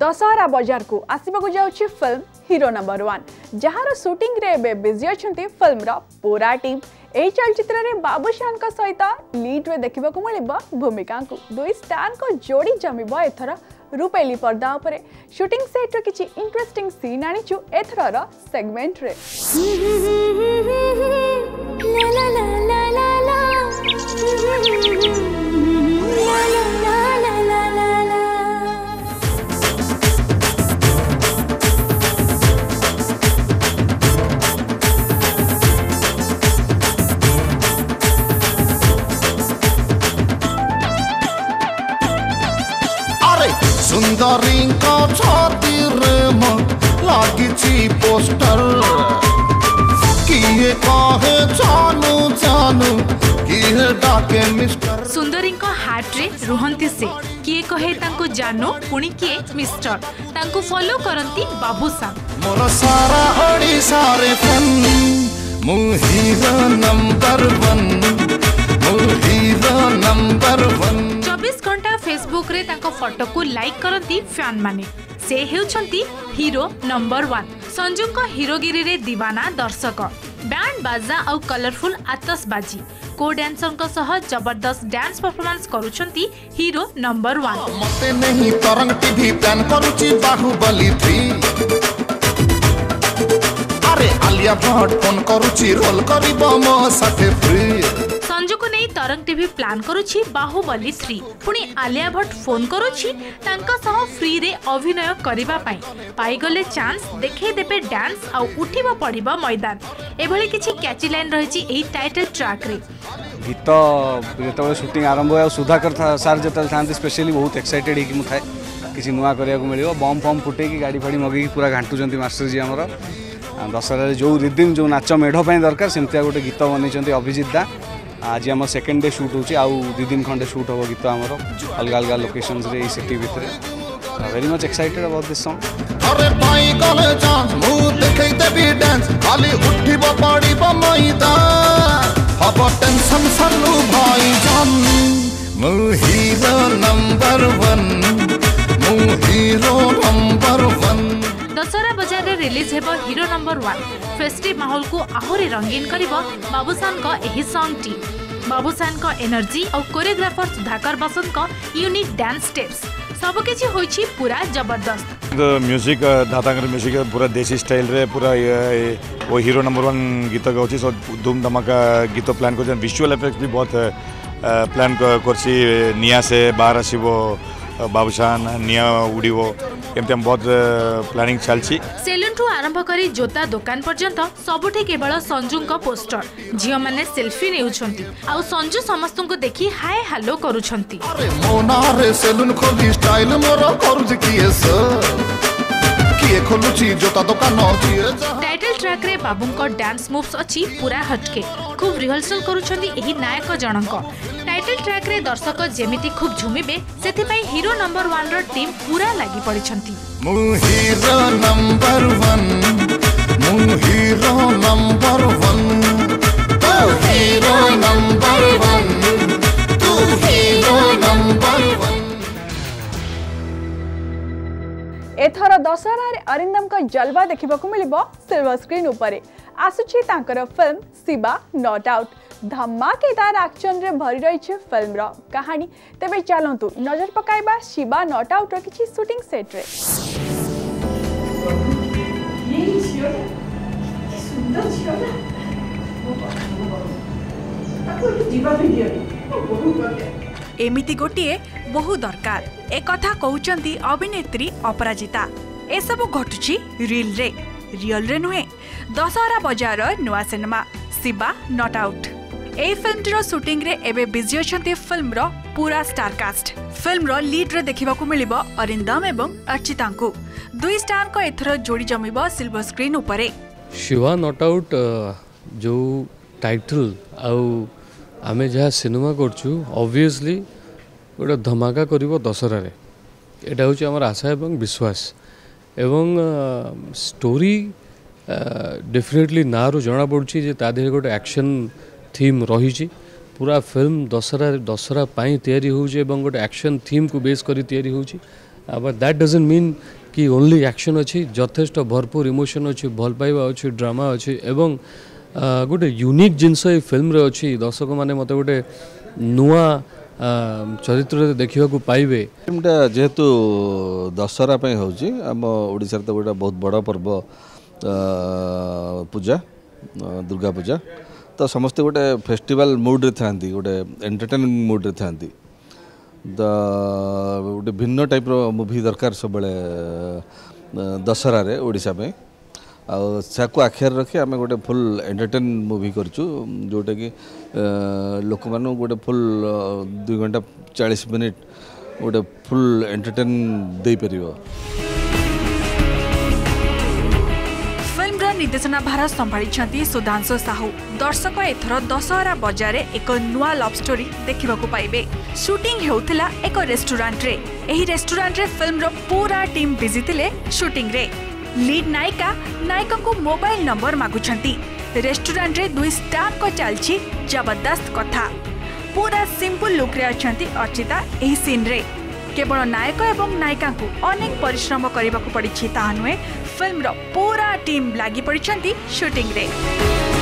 ଦଶହରା ବଜାରକୁ ଆସିବାକୁ ଯାଉଛି ଫିଲ୍ମ ହିରୋ ନମ୍ବର ୱାନ୍ ଯାହାର ସୁଟିଂରେ ଏବେ ବିଜି ଅଛନ୍ତି ଫିଲ୍ମର ପୁରା ଟିମ୍ ଏହି ଚଳଚ୍ଚିତ୍ରରେ ବାବୁଶାନଙ୍କ ସହିତ ଲିଡ୍ରେ ଦେଖିବାକୁ ମିଳିବ ଭୂମିକାଙ୍କୁ ଦୁଇ ଷ୍ଟାରଙ୍କ ଯୋଡ଼ି ଜମିବ ଏଥର ରୂପେଲି ପର୍ଦ୍ଦା ଉପରେ ସୁଟିଂ ସେଟ୍ର କିଛି ଇଣ୍ଟରେଷ୍ଟିଂ ସିନ୍ ଆଣିଛୁ ଏଥରର ସେଗମେଣ୍ଟରେ ଦରିଙ୍କ ଛାତିରେ ଲାଗିଛି ପୋଷ୍ଟର କିଏ କହେ ଚାଲୁ ଚାଲୁ କିଏ ଡାକେ ମିଷ୍ଟର ସୁନ୍ଦରୀଙ୍କ ହାର୍ଟରେ ରୁହନ୍ତି ସେ କିଏ କହେ ତାଙ୍କୁ ଜାନୁ ପୁଣି କିଏ ମିଷ୍ଟର ତାଙ୍କୁ ଫଲୋ କରନ୍ତି ବାବୁସା ମୋର ସାରା ଓଡ଼ିଶାରେ ଫନ୍ ମୁଁ ହିରୋ ନମ୍ବର 1 ମୁଁ ହିରୋ ନମ୍ବର फटो लाइक करती फ्यान माने से हीरो नंबर वन संजू का हिरोगिरी रे दीवाना दर्शक बैंड बाजा आउ कलरफुल आतस बाजी को डांसर का सह जबरदस्त डांस परफॉर्मेंस करूछंती हीरो नंबर 1 मते नही तरंग की प्लान करूची बाहुबली 3 अरे आलिया भट्ट फोन करूची रोल करबो मो साथे फ्री ନେଇ ତରଙ୍ଗ ଟିଭି ପ୍ଲାନ୍ କରୁଛି ବାହୁବଲି बाहुबली ପୁଣି ଆଲିଆ ଭଟ୍ଟ ଫୋନ୍ କରୁଛି ତାଙ୍କ ସହ ଫ୍ରିରେ ଅଭିନୟ କରିବା ପାଇଁ ପାଇଗଲେ ଚାନ୍ସ ଦେଖେଇଦେବେ ଡ୍ୟାନ୍ସ ଆଉ ଉଠିବ पड़िबो ମଇଦାନ ଏଭଳି କିଛି କ୍ୟାଚି ଲାଇନ୍ ରହିଛି ଏହି ଟାଇଟଲ୍ ଟ୍ରାକ୍ରେ ଗୀତ ଯେତେବେଳେ ସୁଟିଂ ଆରମ୍ଭ ହୁଏ ଆଉ ସୁଧାକର ସାର୍ ଯେତେବେଳେ ଥାଆନ୍ତି ସ୍ପେଶିଆଲି ବହୁତ ଏକ୍ସାଇଟେଡ୍ ହେଇକି ମୁଁ ଥାଏ କିଛି ନୂଆ କରିବାକୁ ମିଳିବ ବମ୍ ଫମ୍ ଫୁଟେଇକି ଗାଡ଼ି ଫାଡ଼ି ମଗେଇକି ପୁରା ଘାଣ୍ଟୁଛନ୍ତି ମାଷ୍ଟରଜୀ ଆମର ଦଶହରାରେ ଯେଉଁ ରିଦିମ୍ ଯେଉଁ ନାଚ ମେଢ଼ ପାଇଁ ଦରକାର ସେମିତିଆ ଗୋଟେ ଗୀତ ବନେଇଛନ୍ତି ଅଭିଜିତ ଦା আজ আমার সেকেন্ড ডে শুট হচ্ছে আউ দুই দিন খন্ডে শুট হব গীত আমার অলগা অলগা লোকেশনস এই সিটি ভিতরে very much excited about this song আরে পাই কলে চান্স মু দেখাই দেবি ডান্স খালি উঠিব পড়িব ময়দা হব টেনশন সালু ভাই জান মু হিরো নাম্বার 1 মু হিরো নাম্বার ରିଲିଜ୍ ହେବ ହିରୋ ନମ୍ବର ୱାନ୍ ଫେଷ୍ଟିଭ୍ ମାହୋଲକୁ ଆହୁରି ରଙ୍ଗୀନ କରିବ ବାବୁସାନଙ୍କ ଏହି ସଙ୍ଗ୍ଟି ବାବୁସାନଙ୍କ ଏନର୍ଜି ଆଉ କୋରିଓଗ୍ରାଫର ସୁଧାକର ବସନ୍ତଙ୍କ ୟୁନିକ୍ ଡ୍ୟାନ୍ସ ଷ୍ଟେପ୍ସ ସବୁକିଛି ହୋଇଛି ପୁରା ଜବରଦସ୍ତ ମ୍ୟୁଜିକ୍ ଦାଦାଙ୍କର ମ୍ୟୁଜିକ୍ ପୁରା ଦେଶୀ ଷ୍ଟାଇଲ୍ରେ ପୁରା ଓ ହିରୋ ନମ୍ବର ୱାନ୍ ଗୀତ ଗାଉଛି ଧୁମ୍ ଧମାକା ଗୀତ ପ୍ଲାନ୍ କରୁଛନ୍ତି ଭିଜୁଆଲ୍ ଏଫେକ୍ଟ ବି ବହୁତ ପ୍ଲାନ୍ କରିଛି ନିଆଁ ସେ ବାହାର ଆସିବ ବାବୁସାନ ନିଆଁ ଉଡ଼ିବ ଏମିତି ବହୁତ ପ୍ଲାନିଂ ଚାଲିଛି ଦୋକାନଠୁ ଆରମ୍ଭ କରି ଜୋତା ଦୋକାନ ପର୍ଯ୍ୟନ୍ତ ସବୁଠି କେବଳ ସଞ୍ଜୁଙ୍କ ପୋଷ୍ଟର ଝିଅମାନେ ସେଲ୍ଫି ନେଉଛନ୍ତି ଆଉ ସଞ୍ଜୁ ସମସ୍ତଙ୍କୁ ଦେଖି ହାଏ ହାଲୋ କରୁଛନ୍ତି ଟାଇଟଲ ଟ୍ରାକ୍ରେ ବାବୁଙ୍କ ଡ୍ୟାନ୍ସ ମୁଭ୍ସ ଅଛି ପୁରା ହଟକେ ଖୁବ୍ ରିହର୍ସଲ୍ କରୁଛନ୍ତି ଏହି ନାୟକ ଜଣଙ୍କ ଟାଇଟଲ୍ ଟ୍ରାକ୍ରେ ଦର୍ଶକ ଯେମିତି ଖୁବ୍ ଝୁମିବେ ସେଥିପାଇଁ ହିରୋ ନମ୍ବର ୱାନ୍ର ଟିମ୍ ପୁରା ଲାଗି ପଡ଼ିଛନ୍ତି ମୁଁ ହିରୋ ନମ୍ବର दशहर अरिंदम जलवा देखा मिली सिल्वर स्क्रीन आसुच्चर फिल्म शिवा नट आउट धमाकेदार आक्शन में भरी रही फिल्म कहानी तेज चलत नजर पकड़ा शिवा नट आउट रही सुटिंग सेट्रे एमती गोटे बहु दरकार एक कहते अभिनेत्री अपराजिता ଏସବୁ ଘଟୁଛି ରିଲ୍ରେ ରିଅଲ୍ରେ ନୁହେଁ ଦଶହରା ବଜାରର ନୂଆ ସିନେମା ଶିବା ନଟ୍ ଆଉଟ୍ ଏହି ଫିଲ୍ମଟିର ସୁଟିଂରେ ଏବେ ବିଜି ଅଛନ୍ତି ଫିଲ୍ମର ପୁରା ଷ୍ଟାରକାଷ୍ଟ ଫିଲ୍ମର ଲିଡ୍ରେ ଦେଖିବାକୁ ମିଳିବ ଅରିନ୍ଦମ ଏବଂ ଅର୍ଚିତାଙ୍କୁ ଦୁଇ ଷ୍ଟାରଙ୍କ ଏଥର ଯୋଡ଼ି ଜମିବ ସିଲ୍ଭର ସ୍କ୍ରିନ୍ ଉପରେ ଶିବା ନଟ୍ ଆଉଟ୍ ଯେଉଁ ଟାଇଟଲ୍ ଆଉ ଆମେ ଯାହା ସିନେମା କରୁଛୁ ଅବଭିୟସ୍ଲି ଗୋଟେ ଧମାକା କରିବ ଦଶହରାରେ ଏଇଟା ହେଉଛି ଆମର ଆଶା ଏବଂ ବିଶ୍ୱାସ এবং ଷ୍ଟୋରି ଡେଫିନେଟଲି ନାଁରୁ ଜଣାପଡ଼ୁଛି ଯେ ତା ଦେହରେ ଗୋଟେ ଆକ୍ସନ୍ ଥିମ୍ ରହିଛି ପୁରା ଫିଲ୍ମ ଦଶହରା ଦଶହରା ପାଇଁ ତିଆରି ହେଉଛି ଏବଂ ଗୋଟେ ଆକ୍ସନ୍ ଥିମ୍କୁ ବେସ୍ କରି ତିଆରି ହେଉଛି ବଟ୍ ଦ୍ୟାଟ୍ ଡଜେଣ୍ଟ ମିନ୍ କି ଓନ୍ଲି ଆକ୍ସନ୍ ଅଛି ଯଥେଷ୍ଟ ଭରପୁର ଇମୋସନ୍ ଅଛି ଭଲ ପାଇବା ଅଛି ଡ୍ରାମା ଅଛି ଏବଂ ଗୋଟେ ୟୁନିକ୍ ଜିନିଷ ଏଇ ଫିଲ୍ମରେ ଅଛି ଦର୍ଶକମାନେ ମୋତେ ଗୋଟେ ନୂଆ ଚରିତ୍ରରେ ଦେଖିବାକୁ ପାଇବେ ଫିଲ୍ମଟା ଯେହେତୁ ଦଶହରା ପାଇଁ ହେଉଛି ଆମ ଓଡ଼ିଶାରେ ତ ଗୋଟେ ବହୁତ ବଡ଼ ପର୍ବ ପୂଜା ଦୁର୍ଗା ପୂଜା ତ ସମସ୍ତେ ଗୋଟେ ଫେଷ୍ଟିଭାଲ୍ ମୁଡ଼୍ରେ ଥାଆନ୍ତି ଗୋଟେ ଏଣ୍ଟରଟେନିଂ ମୁଡ଼୍ରେ ଥାଆନ୍ତି ତ ଗୋଟେ ଭିନ୍ନ ଟାଇପ୍ର ମୁଭି ଦରକାର ସବୁବେଳେ ଦଶହରାରେ ଓଡ଼ିଶା ପାଇଁ अ सको रखे आमे गोटे फुल एंटरटेन मूवी करचू जोटे की लोकमानु गोटे फुल दुई घंटा 40 मिनिट गोटे फुल एंटरटेन देइ परियो फिल्म ग्रानी दितेना भारत सम्हालिछंती सुधांशु साहू दर्शक एथरो दशहरा बजार रे एक नुआ लव स्टोरी देखिबा को पाइबे शूटिंग एक रेस्टुरेन्ट रे यही रे फिल्म रो पूरा टीम बिजी तिले शूटिंग रे लिड नायि मोबाइल मोबाल नम्बर मगुन रेस्टुरे दुई को चाहिँ जबरदस्त कथा पूरा सिम्पल लुक्रे अहिले अर्चिता यो सिन्रे केवल नायक ए को अनेक परिश्रम टीम पर्डि तिम शूटिंग रे